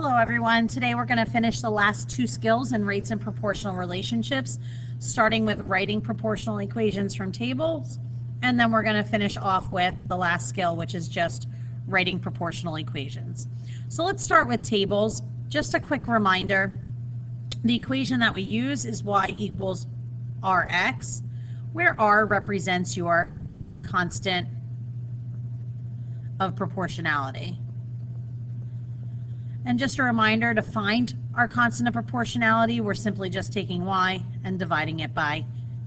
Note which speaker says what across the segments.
Speaker 1: Hello everyone. Today we're going to finish the last two skills in rates and proportional relationships, starting with writing proportional equations from tables, and then we're going to finish off with the last skill, which is just writing proportional equations. So let's start with tables. Just a quick reminder, the equation that we use is y equals rx, where r represents your constant of proportionality. And just a reminder to find our constant of proportionality, we're simply just taking y and dividing it by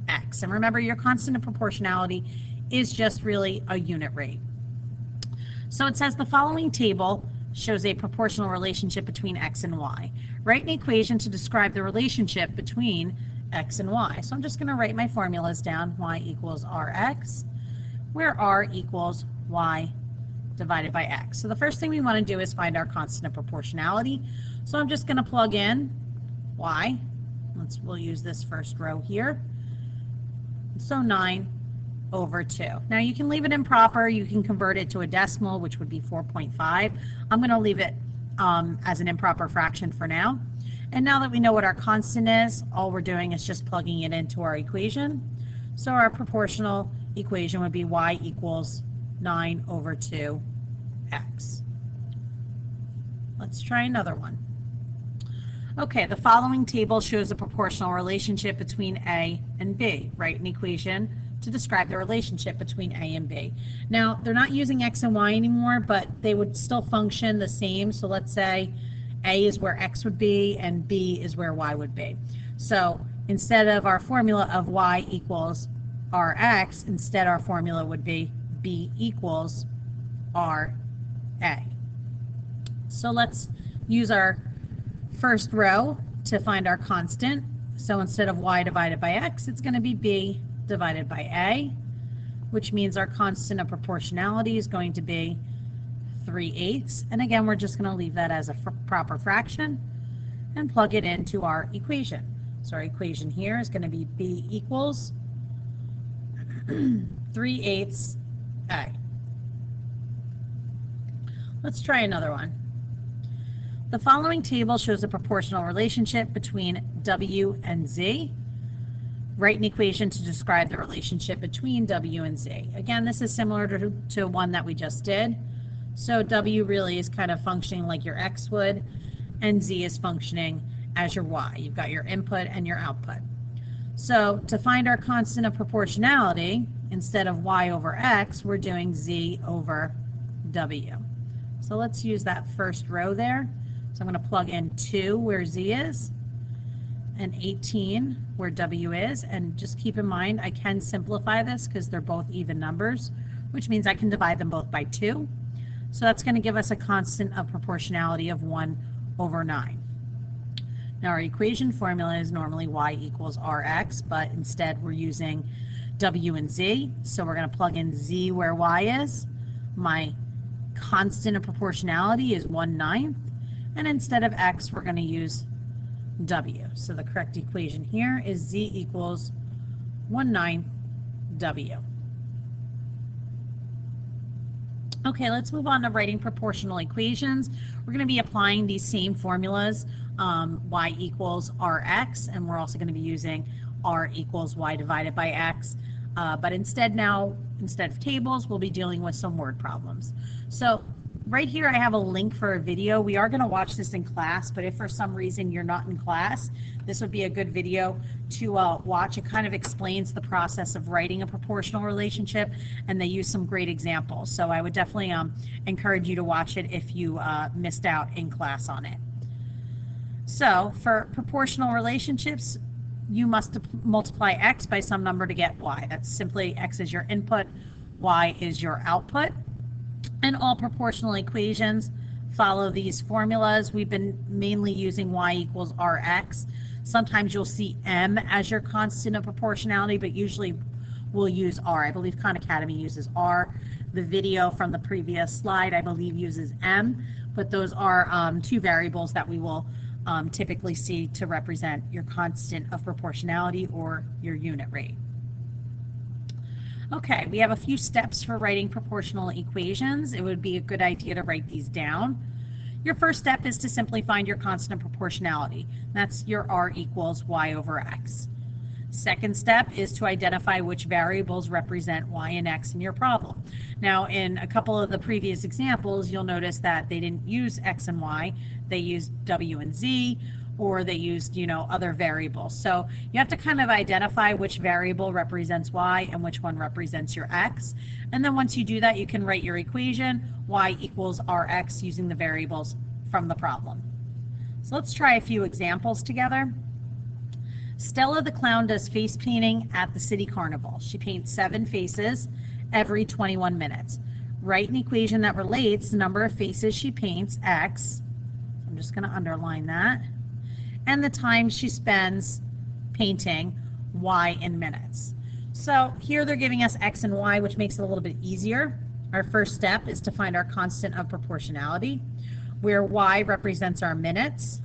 Speaker 1: x. And remember, your constant of proportionality is just really a unit rate. So it says the following table shows a proportional relationship between x and y. Write an equation to describe the relationship between x and y. So I'm just going to write my formulas down. y equals rx, where r equals y divided by x. So the first thing we want to do is find our constant of proportionality. So I'm just going to plug in y. Let's, we'll use this first row here. So 9 over 2. Now you can leave it improper. You can convert it to a decimal, which would be 4.5. I'm going to leave it um, as an improper fraction for now. And now that we know what our constant is, all we're doing is just plugging it into our equation. So our proportional equation would be y equals 9 over 2 x. Let's try another one. Okay, the following table shows a proportional relationship between A and B. Write an equation to describe the relationship between A and B. Now, they're not using X and Y anymore, but they would still function the same. So let's say A is where X would be and B is where Y would be. So instead of our formula of Y equals Rx, instead our formula would be B equals R a. So let's use our first row to find our constant. So instead of y divided by x, it's going to be b divided by a, which means our constant of proportionality is going to be 3 eighths. And again, we're just going to leave that as a proper fraction and plug it into our equation. So our equation here is going to be b equals 3 eighths a. Let's try another one. The following table shows a proportional relationship between W and Z. Write an equation to describe the relationship between W and Z. Again, this is similar to, to one that we just did. So W really is kind of functioning like your X would, and Z is functioning as your Y. You've got your input and your output. So to find our constant of proportionality, instead of Y over X, we're doing Z over W. So let's use that first row there. So I'm going to plug in 2 where Z is and 18 where W is. And just keep in mind, I can simplify this because they're both even numbers, which means I can divide them both by 2. So that's going to give us a constant of proportionality of 1 over 9. Now our equation formula is normally y equals rx, but instead we're using w and z. So we're going to plug in z where y is. My constant of proportionality is 1 ninth, and instead of x, we're going to use w. So the correct equation here is z equals 1 ninth w. Okay, let's move on to writing proportional equations. We're going to be applying these same formulas, um, y equals rx, and we're also going to be using r equals y divided by x. Uh, but instead now, instead of tables, we'll be dealing with some word problems. So right here I have a link for a video. We are going to watch this in class, but if for some reason you're not in class, this would be a good video to uh, watch. It kind of explains the process of writing a proportional relationship, and they use some great examples. So I would definitely um, encourage you to watch it if you uh, missed out in class on it. So for proportional relationships, you must multiply x by some number to get y. That's simply x is your input, y is your output and all proportional equations follow these formulas. We've been mainly using y equals rx. Sometimes you'll see m as your constant of proportionality, but usually we'll use r. I believe Khan Academy uses r. The video from the previous slide, I believe, uses m, but those are um, two variables that we will um, typically see to represent your constant of proportionality or your unit rate. Okay, we have a few steps for writing proportional equations. It would be a good idea to write these down. Your first step is to simply find your constant proportionality. That's your R equals Y over X. Second step is to identify which variables represent Y and X in your problem. Now, in a couple of the previous examples, you'll notice that they didn't use X and Y, they used W and Z, or they used, you know, other variables. So you have to kind of identify which variable represents Y and which one represents your X. And then once you do that, you can write your equation, Y equals Rx, using the variables from the problem. So let's try a few examples together. Stella the clown does face painting at the city carnival. She paints seven faces every 21 minutes. Write an equation that relates the number of faces she paints, X. I'm just going to underline that. And the time she spends painting, Y in minutes. So here they're giving us X and Y, which makes it a little bit easier. Our first step is to find our constant of proportionality, where Y represents our minutes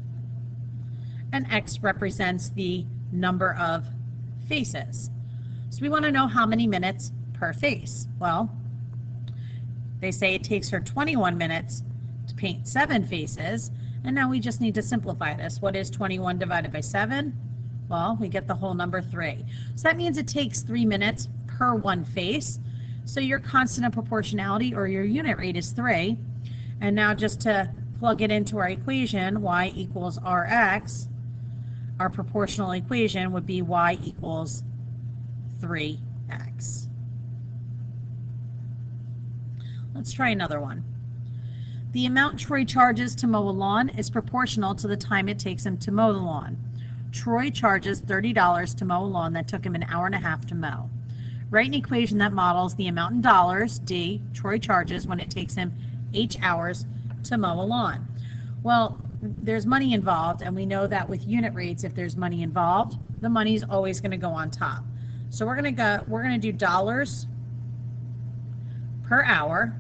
Speaker 1: and X represents the number of faces. So we want to know how many minutes per face. Well, they say it takes her 21 minutes to paint seven faces, and now we just need to simplify this. What is 21 divided by 7? Well, we get the whole number 3. So that means it takes 3 minutes per one face. So your constant of proportionality or your unit rate is 3. And now just to plug it into our equation, y equals rx, our proportional equation would be y equals 3x. Let's try another one. The amount Troy charges to mow a lawn is proportional to the time it takes him to mow the lawn. Troy charges $30 to mow a lawn that took him an hour and a half to mow. Write an equation that models the amount in dollars, D, Troy charges when it takes him H hours to mow a lawn. Well, there's money involved, and we know that with unit rates, if there's money involved, the money is always going to go on top. So we're going to go, we're going to do dollars per hour.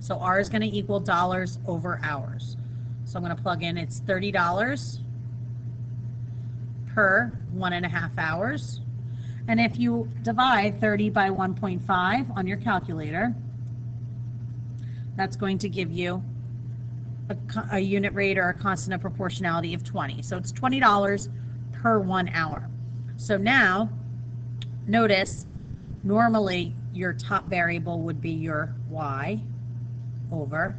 Speaker 1: So R is going to equal dollars over hours. So I'm going to plug in, it's $30 per one and a half hours. And if you divide 30 by 1.5 on your calculator, that's going to give you a, a, unit rate or a constant of proportionality of 20. So it's $20 per one hour. So now, notice, normally your top variable would be your y over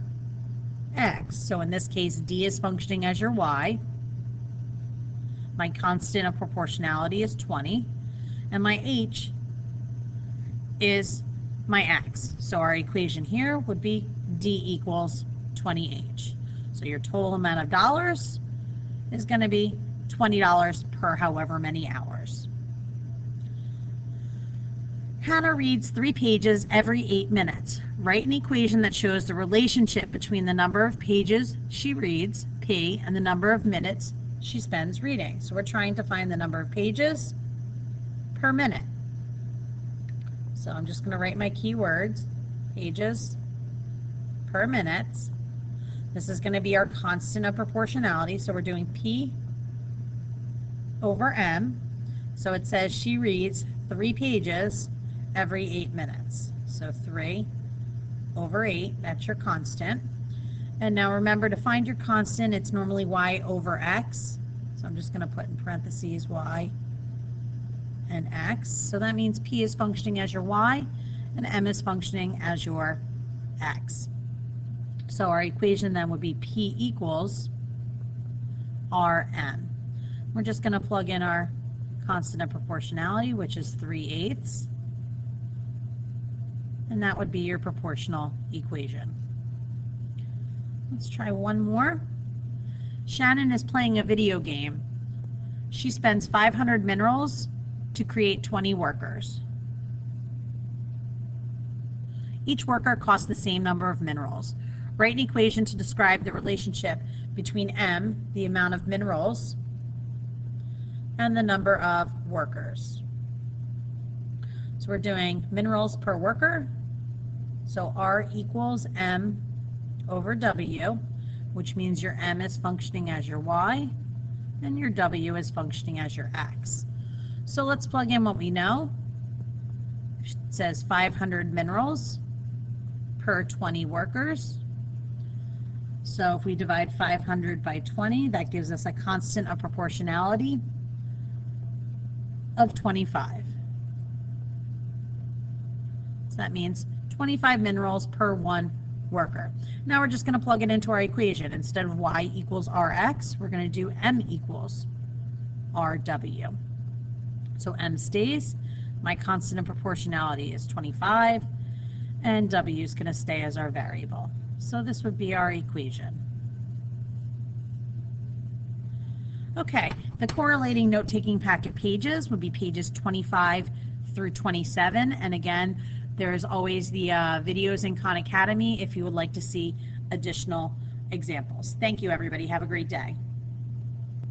Speaker 1: x. So in this case, d is functioning as your y. My constant of proportionality is 20. And my h is my x. So our equation here would be d equals 20h. So your total amount of dollars is going to be $20 per however many hours. Hannah reads three pages every eight minutes. Write an equation that shows the relationship between the number of pages she reads, P, and the number of minutes she spends reading. So we're trying to find the number of pages per minute. So I'm just going to write my keywords, pages per minute. This is going to be our constant of proportionality. So we're doing P over M. So it says she reads three pages every eight minutes. So 3 over 8, that's your constant. And now remember to find your constant, it's normally y over x. So I'm just going to put in parentheses y and x. So that means p is functioning as your y and m is functioning as your x. So our equation then would be P equals Rn. We're just going to plug in our constant of proportionality, which is 3 eighths. And that would be your proportional equation. Let's try one more. Shannon is playing a video game. She spends 500 minerals to create 20 workers. Each worker costs the same number of minerals. Write an equation to describe the relationship between M, the amount of minerals, and the number of workers. So we're doing minerals per worker. So R equals M over W, which means your M is functioning as your Y, and your W is functioning as your X. So let's plug in what we know. It says 500 minerals per 20 workers. So if we divide 500 by 20, that gives us a constant of proportionality of 25. So that means 25 minerals per one worker. Now we're just going to plug it into our equation. Instead of y equals rx, we're going to do m equals rw. So m stays. My constant of proportionality is 25, and w is going to stay as our variable. So this would be our equation. Okay, the correlating note-taking packet pages would be pages 25 through 27. And again, there's always the uh, videos in Khan Academy if you would like to see additional examples. Thank you, everybody. Have a great day.